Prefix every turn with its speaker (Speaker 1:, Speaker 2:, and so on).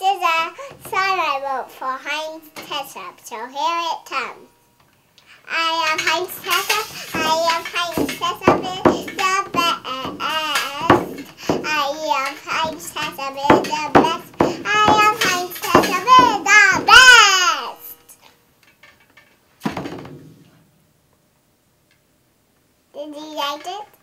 Speaker 1: is a song I wrote for Heinz Ketchup, so here it comes. I am Heinz Ketchup, I am Heinz Ketchup is the best. I am Heinz Ketchup is the best. I am Heinz Ketchup is the best. Did you like it?